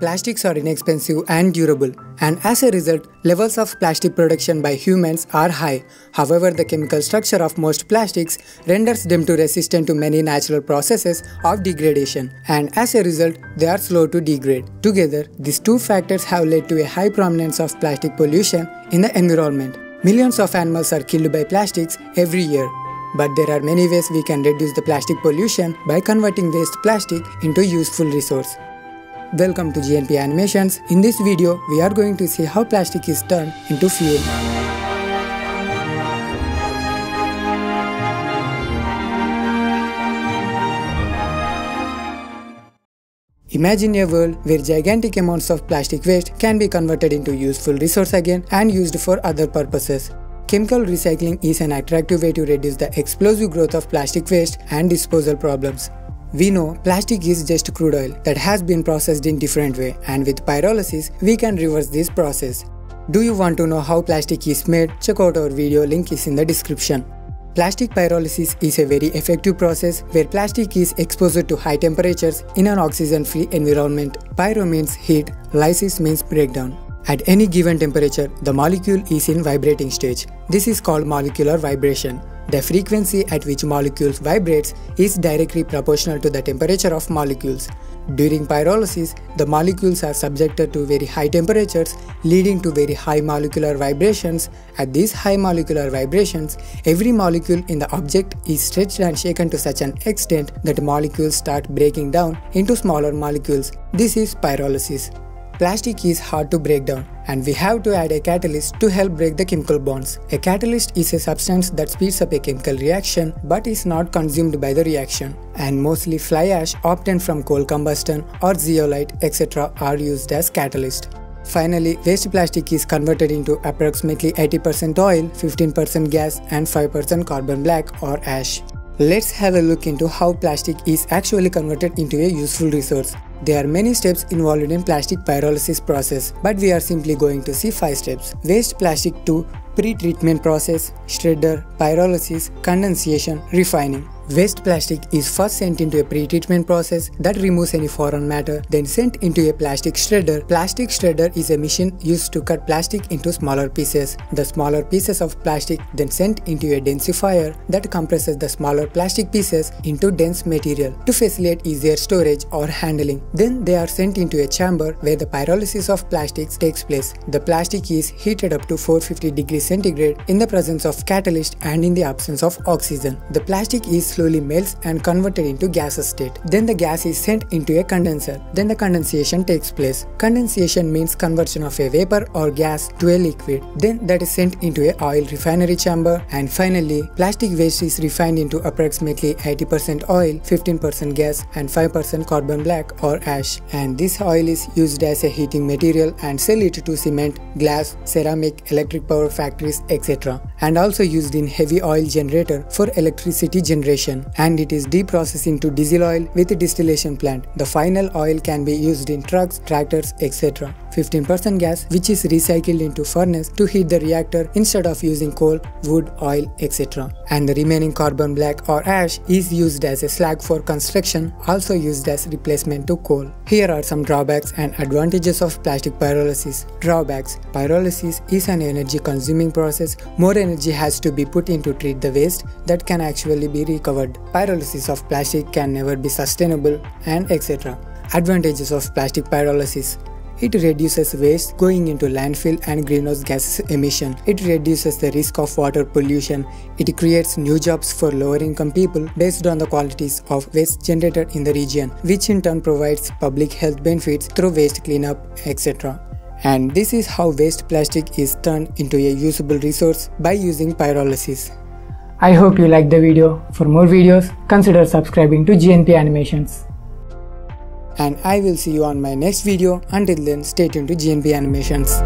Plastics are inexpensive and durable, and as a result, levels of plastic production by humans are high. However, the chemical structure of most plastics renders them too resistant to many natural processes of degradation, and as a result, they are slow to degrade. Together, these two factors have led to a high prominence of plastic pollution in the environment. Millions of animals are killed by plastics every year. But there are many ways we can reduce the plastic pollution by converting waste plastic into useful resource. Welcome to GNP Animations. In this video, we are going to see how plastic is turned into fuel. Imagine a world where gigantic amounts of plastic waste can be converted into useful resource again and used for other purposes. Chemical recycling is an attractive way to reduce the explosive growth of plastic waste and disposal problems. We know plastic is just crude oil that has been processed in different way and with pyrolysis we can reverse this process. Do you want to know how plastic is made? Check out our video link is in the description. Plastic pyrolysis is a very effective process where plastic is exposed to high temperatures in an oxygen-free environment. Pyro means heat, lysis means breakdown. At any given temperature, the molecule is in vibrating stage. This is called molecular vibration. The frequency at which molecules vibrates is directly proportional to the temperature of molecules. During pyrolysis, the molecules are subjected to very high temperatures leading to very high molecular vibrations. At these high molecular vibrations, every molecule in the object is stretched and shaken to such an extent that molecules start breaking down into smaller molecules. This is pyrolysis. Plastic is hard to break down and we have to add a catalyst to help break the chemical bonds. A catalyst is a substance that speeds up a chemical reaction but is not consumed by the reaction. And mostly fly ash obtained from coal combustion or zeolite etc. are used as catalyst. Finally, waste plastic is converted into approximately 80% oil, 15% gas and 5% carbon black or ash. Let's have a look into how plastic is actually converted into a useful resource. There are many steps involved in plastic pyrolysis process, but we are simply going to see 5 steps. Waste plastic to pre-treatment process, shredder, pyrolysis, condensation, refining. Waste plastic is first sent into a pre-treatment process that removes any foreign matter, then sent into a plastic shredder. Plastic shredder is a machine used to cut plastic into smaller pieces. The smaller pieces of plastic then sent into a densifier that compresses the smaller plastic pieces into dense material to facilitate easier storage or handling. Then they are sent into a chamber where the pyrolysis of plastics takes place. The plastic is heated up to 450 degrees centigrade in the presence of catalyst and in the absence of oxygen. The plastic is slowly melts and converted into gaseous state. Then the gas is sent into a condenser. Then the condensation takes place. Condensation means conversion of a vapor or gas to a liquid. Then that is sent into a oil refinery chamber and finally plastic waste is refined into approximately 80% oil, 15% gas and 5% carbon black or ash. And this oil is used as a heating material and sell it to cement, glass, ceramic, electric power factories etc. And also used in heavy oil generator for electricity generation and it is deprocessed into diesel oil with a distillation plant. The final oil can be used in trucks, tractors, etc. 15% gas which is recycled into furnace to heat the reactor instead of using coal, wood, oil, etc. And the remaining carbon black or ash is used as a slag for construction, also used as replacement to coal. Here are some drawbacks and advantages of plastic pyrolysis. Drawbacks Pyrolysis is an energy consuming process. More energy has to be put in to treat the waste that can actually be recovered. Pyrolysis of plastic can never be sustainable and etc. Advantages of plastic pyrolysis it reduces waste going into landfill and greenhouse gases emission. It reduces the risk of water pollution. It creates new jobs for lower income people based on the qualities of waste generated in the region, which in turn provides public health benefits through waste cleanup, etc. And this is how waste plastic is turned into a usable resource by using pyrolysis. I hope you liked the video. For more videos, consider subscribing to GNP Animations and I will see you on my next video. Until then, stay tuned to GNP Animations.